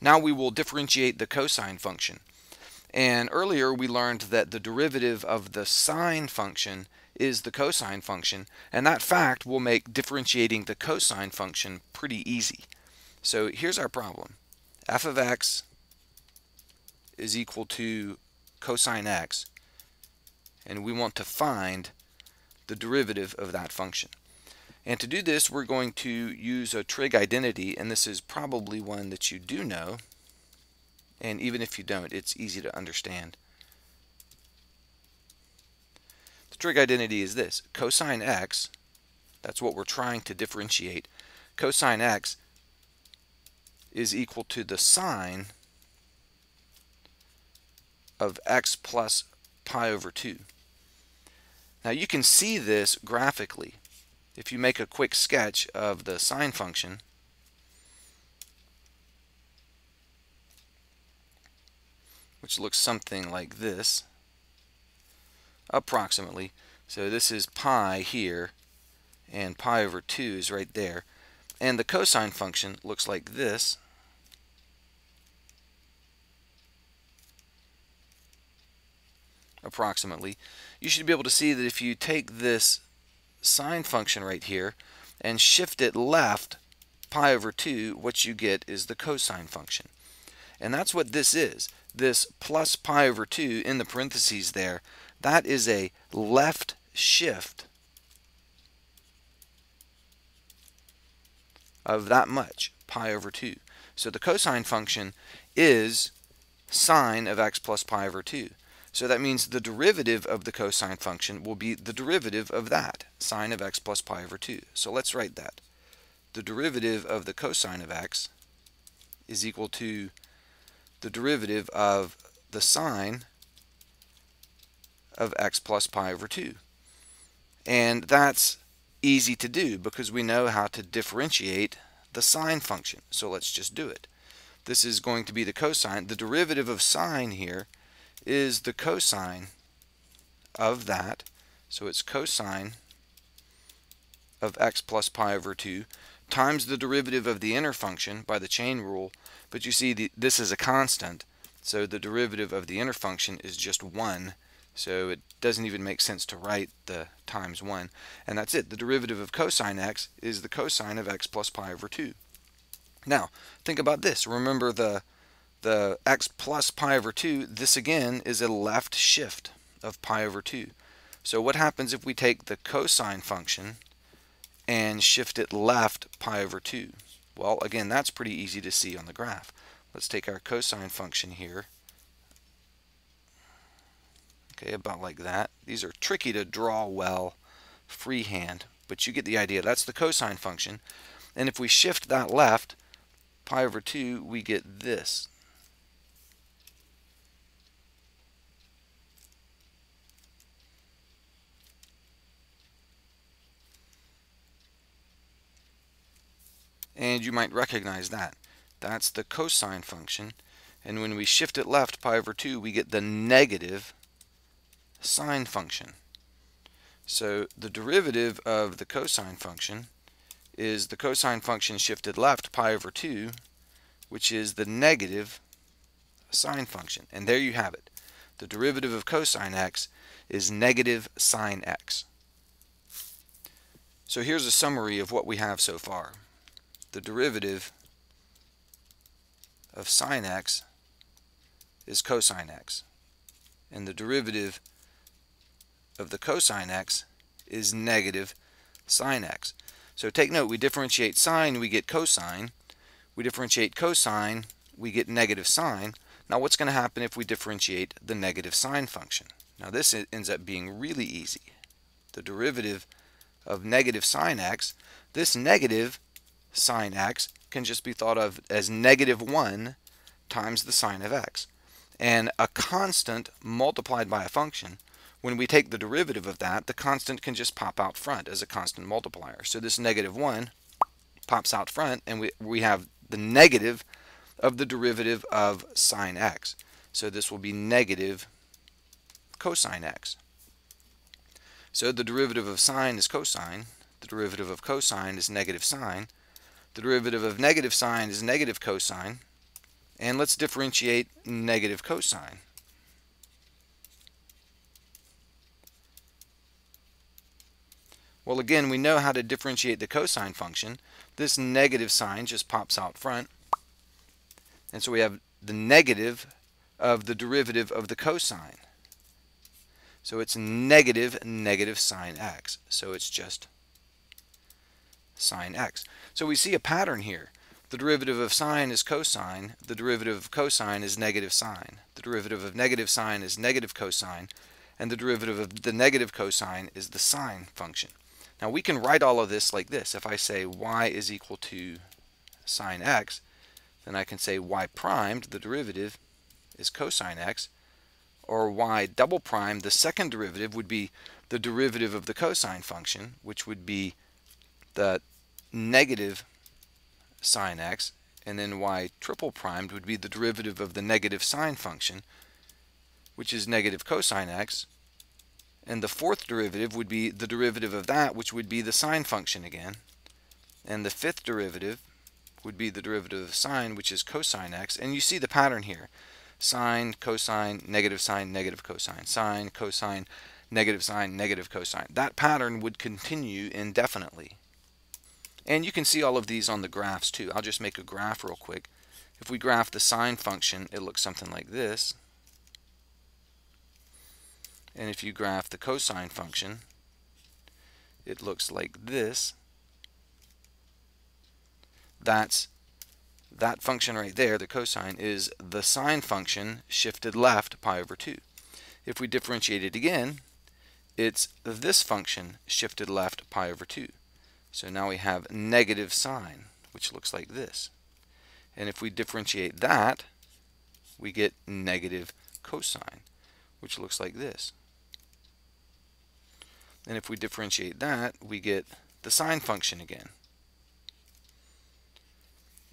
Now we will differentiate the cosine function. And earlier we learned that the derivative of the sine function is the cosine function, and that fact will make differentiating the cosine function pretty easy. So here's our problem. f of x is equal to cosine x, and we want to find the derivative of that function. And to do this, we're going to use a trig identity, and this is probably one that you do know. And even if you don't, it's easy to understand. The trig identity is this. Cosine x, that's what we're trying to differentiate. Cosine x is equal to the sine of x plus pi over 2. Now you can see this graphically if you make a quick sketch of the sine function, which looks something like this, approximately. So this is pi here, and pi over 2 is right there. And the cosine function looks like this. approximately, you should be able to see that if you take this sine function right here and shift it left pi over 2, what you get is the cosine function. And that's what this is. This plus pi over 2 in the parentheses there, that is a left shift of that much, pi over 2. So the cosine function is sine of x plus pi over 2. So that means the derivative of the cosine function will be the derivative of that, sine of x plus pi over 2. So let's write that. The derivative of the cosine of x is equal to the derivative of the sine of x plus pi over 2. And that's easy to do because we know how to differentiate the sine function. So let's just do it. This is going to be the cosine. The derivative of sine here is the cosine of that. So it's cosine of x plus pi over 2 times the derivative of the inner function by the chain rule. But you see, the, this is a constant, so the derivative of the inner function is just 1. So it doesn't even make sense to write the times 1. And that's it. The derivative of cosine x is the cosine of x plus pi over 2. Now, think about this. Remember the the x plus pi over 2, this again is a left shift of pi over 2. So what happens if we take the cosine function and shift it left pi over 2? Well, again, that's pretty easy to see on the graph. Let's take our cosine function here. Okay, about like that. These are tricky to draw well freehand, but you get the idea. That's the cosine function. And if we shift that left, pi over 2, we get this. And you might recognize that. That's the cosine function, and when we shift it left pi over 2, we get the negative sine function. So the derivative of the cosine function is the cosine function shifted left pi over 2, which is the negative sine function. And there you have it. The derivative of cosine x is negative sine x. So here's a summary of what we have so far the derivative of sine x is cosine x. And the derivative of the cosine x is negative sine x. So take note, we differentiate sine, we get cosine. We differentiate cosine, we get negative sine. Now what's going to happen if we differentiate the negative sine function? Now this ends up being really easy. The derivative of negative sine x, this negative sine x can just be thought of as negative 1 times the sine of x. And a constant multiplied by a function, when we take the derivative of that, the constant can just pop out front as a constant multiplier. So this negative 1 pops out front, and we, we have the negative of the derivative of sine x. So this will be negative cosine x. So the derivative of sine is cosine. The derivative of cosine is negative sine. The derivative of negative sine is negative cosine. And let's differentiate negative cosine. Well, again, we know how to differentiate the cosine function. This negative sign just pops out front. And so we have the negative of the derivative of the cosine. So it's negative negative sine x. So it's just sine x. So we see a pattern here. The derivative of sine is cosine. The derivative of cosine is negative sine. The derivative of negative sine is negative cosine. And the derivative of the negative cosine is the sine function. Now we can write all of this like this. If I say y is equal to sine x, then I can say y primed, the derivative, is cosine x, or y double prime, the second derivative, would be the derivative of the cosine function, which would be the negative sine x, and then y triple primed would be the derivative of the negative sine function, which is negative cosine x, and the fourth derivative would be the derivative of that, which would be the sine function again. And the fifth derivative would be the derivative of sine, which is cosine x. And you see the pattern here. Sine, cosine, negative sine, negative cosine. Sine, cosine, negative sine, negative cosine. That pattern would continue indefinitely. And you can see all of these on the graphs too. I'll just make a graph real quick. If we graph the sine function, it looks something like this. And if you graph the cosine function, it looks like this. That's that function right there, the cosine, is the sine function shifted left pi over 2. If we differentiate it again, it's this function shifted left pi over 2. So now we have negative sine, which looks like this. And if we differentiate that, we get negative cosine, which looks like this. And if we differentiate that, we get the sine function again.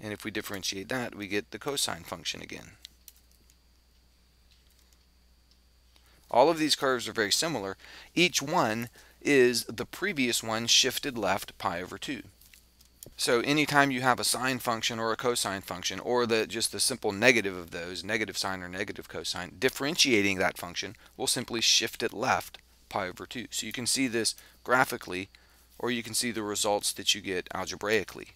And if we differentiate that, we get the cosine function again. All of these curves are very similar. Each one is the previous one shifted left pi over 2. So anytime you have a sine function or a cosine function, or the just the simple negative of those, negative sine or negative cosine, differentiating that function will simply shift it left pi over 2. So you can see this graphically or you can see the results that you get algebraically.